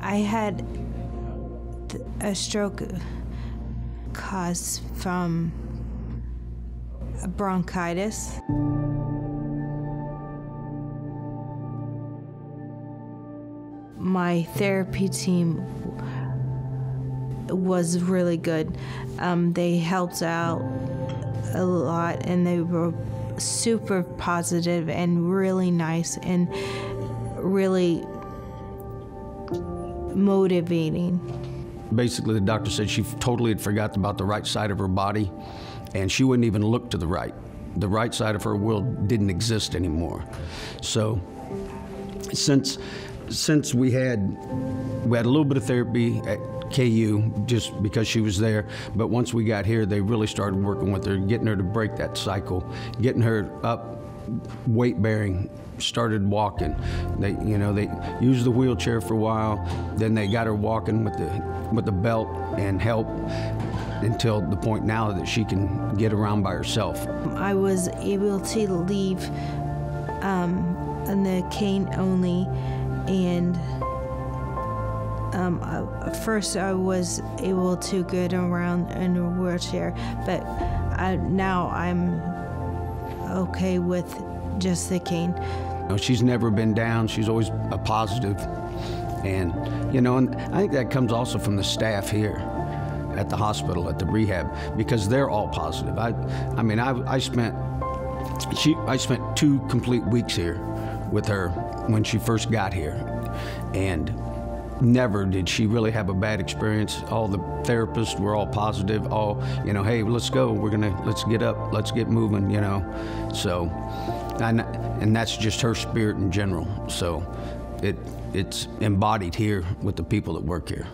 I had a stroke caused from bronchitis. My therapy team was really good. Um, they helped out a lot and they were super positive and really nice and really motivating. Basically, the doctor said she totally had forgot about the right side of her body and she wouldn't even look to the right. The right side of her will didn't exist anymore. So, since since we had we had a little bit of therapy at KU just because she was there, but once we got here, they really started working with her, getting her to break that cycle, getting her up, weight bearing, started walking. They, you know, they used the wheelchair for a while, then they got her walking with the with the belt and help until the point now that she can get around by herself. I was able to leave um, on the cane only, and um, first I was able to get around in a wheelchair, but I, now I'm okay with just cane. You know, she's never been down. She's always a positive, and you know, and I think that comes also from the staff here at the hospital at the rehab because they're all positive. I, I mean, I, I spent she I spent two complete weeks here with her when she first got here, and never did she really have a bad experience. All the therapists were all positive. All you know, hey, let's go. We're gonna let's get up. Let's get moving. You know, so and and that's just her spirit in general. So it it's embodied here with the people that work here.